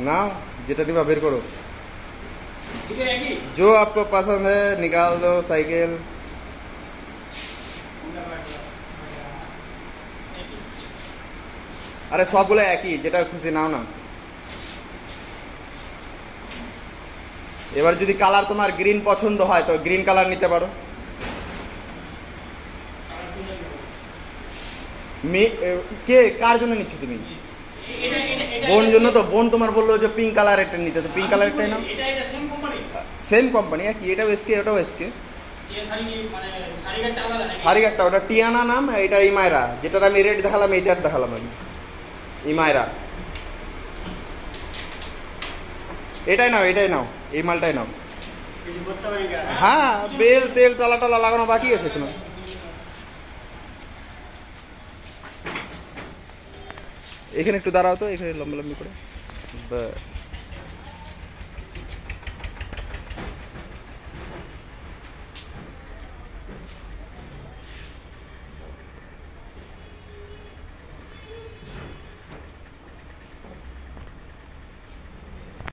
Now जेटा दिवा बेर करो দুটো একই जो आपको पसंद है निकाल दो साइकिल আরে সবগুলো একই যেটা খুশি নাও না এবার যদি কালার তোমার গ্রিন পছন্দ হয় তো গ্রিন কালার নিতে পারো মে- এ, কে কার জন্য নিচ্ছ তুমি এটা এটা এটা বোন জন্য তো বোন তোমার বলল যে পিঙ্ক কালার একটা নিতে তো পিঙ্ক কালার একটাই নাও। এটা এটা সেম কোম্পানি কি এটাও এসকে ওটাও এসকে মানে সারিগারটা ওটা টিয়ানা নাম এটা ইমায়রা যেটার আমি রেট দেখালাম এটার দেখালাম আমি। ইমায়রা এটাই নাও এটাই নাও এই মালটাই নাও। হ্যাঁ বেল তেল তালা টালা লাগানো বাকি আছে এখনও। এখানে একটু দাঁড়াও তো এখানে লম্বা লম্বি করে। ব্যাস।